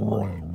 Royal.